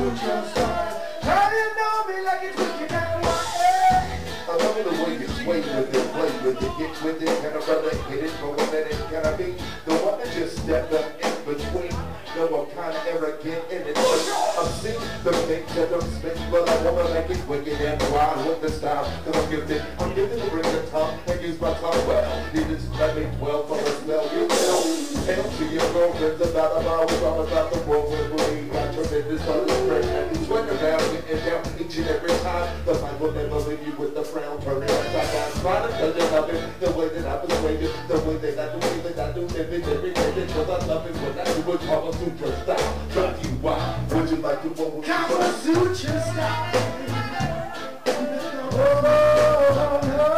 suit your know me like it's wicked and. I love the way you sway with it, play with it, get with it, can I relate, hit it for a minute, can I be the one that just stepped up in between? No, I'm kinda arrogant in it, but I've seen the things that speak, but I wanna make it wicked and wild with the style, I'm gifted, I'm gifted to bring the tongue and use my tongue well. Needed to let me dwell from a spell, you know. Tell to your girlfriends about a mile, about the world with me. Got tremendous on upside down, smiling, cause love it, the way that I persuade it, the way that I do it, that I do it every day, cause I love it when I do it, Kama Sutra style. Drive you wild, would you like to roll Kama Sutra style. Oh, oh, oh.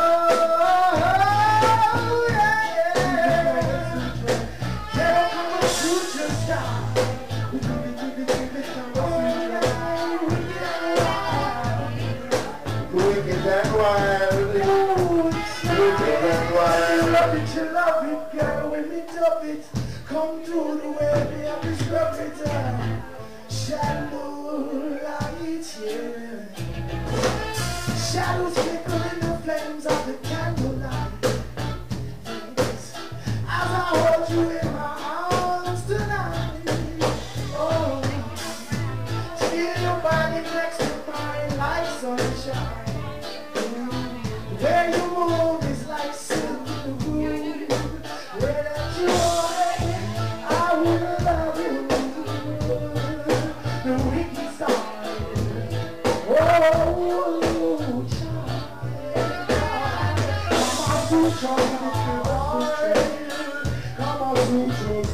Wicked and wild Shadows flicker in the flames of the candlelight. As I hold you in my arms tonight. Oh, feel your body next to mine like sunshine.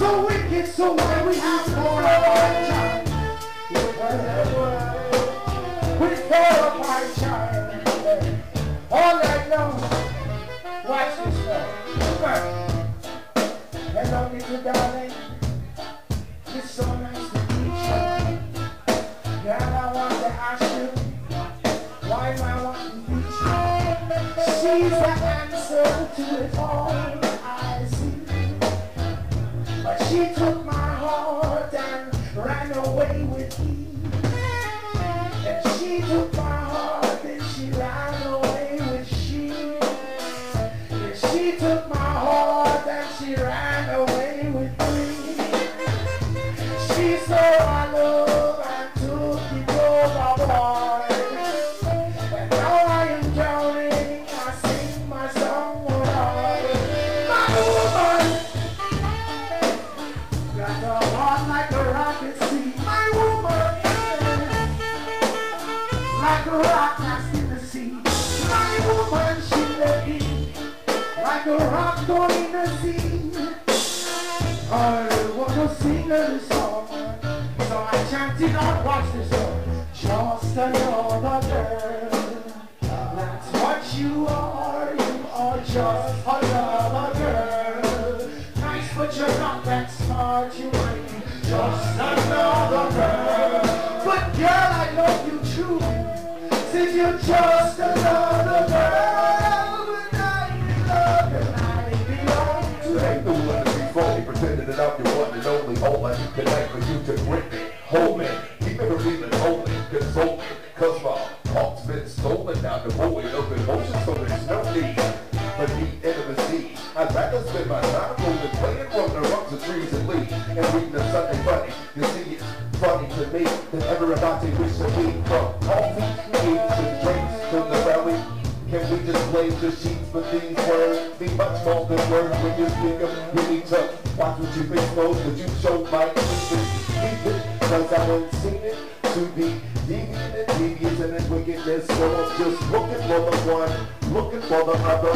so wicked, so why we have for a child We for a my child All I know Watch this now Hello, little darling. It's so nice to meet you. Girl, I want to ask you, why am I wanting to meet you? She's the answer to it all, But she like a rock cast in the sea. My woman, she me like a rock going in the sea. Oh, I wanna sing the song, so I chanted out, watch this song. Just another girl, that's what you are. You are just another girl. Nice, but you're not that smart. You might be just another you true. Since you're just another girl, but I love you, I belong to Ain't no let it be phony, pretending that I'm your one and only. All I need tonight for you to grip me, hold me, keep me from feeling holy, console me. Cause my heart's been stolen now, devoid of emotion, so there's no need for deep intimacy. I'd rather spend my time rolling, playing from the rocks of trees and leaves, and reading the Sunday funny. You see, to me that everybody wish to be from coffee, eats and drinks to the valley. Can we just blaze the sheets for these words? Be much more than words when you speak them. You need to watch what you expose, cause you show my interest. Cause I haven't seen it to be deviant and devious and in wickedness. So I'm just looking for the one, looking for the other.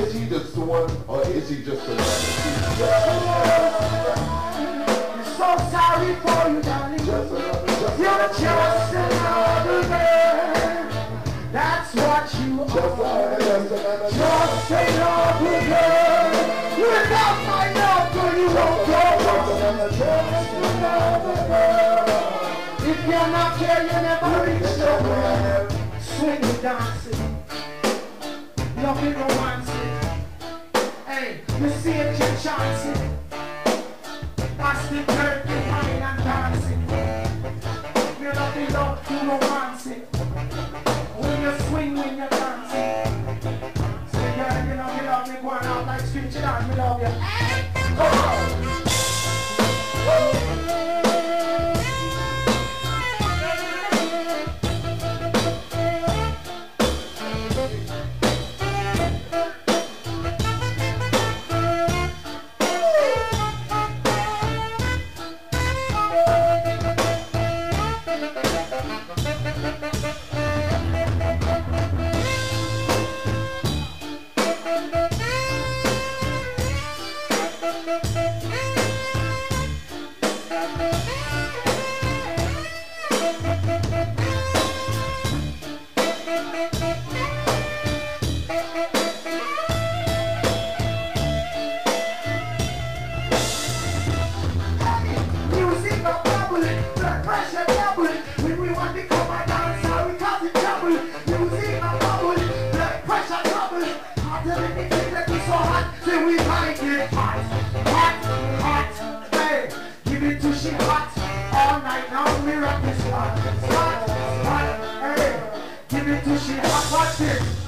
Is he just the one, or is he just another? So sorry for you, darling. another, You're just another girl. That's like just another Just say love with her. Without my love, girl, you won't go. Just another girl. If you're not there, you never reach nowhere. Swing dancing. Love it romancing. Hey, you see it, you chance me you. Bubble, blood pressure double. When we want to come and dance, we cause it trouble. Music a bubble, blood pressure double. Hotter than the thing that we so hot, till we like it hot, hot, hot. Hey, give it to she hot. All night long we rock this hot, hot, hot. Hey, give it to she hot. Watch this.